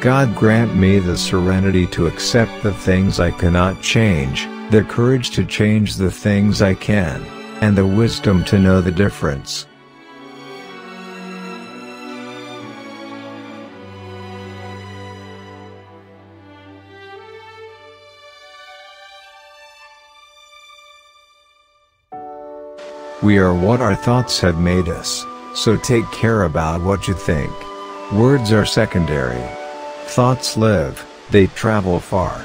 God grant me the serenity to accept the things I cannot change, the courage to change the things I can, and the wisdom to know the difference. We are what our thoughts have made us, so take care about what you think. Words are secondary. Thoughts live, they travel far.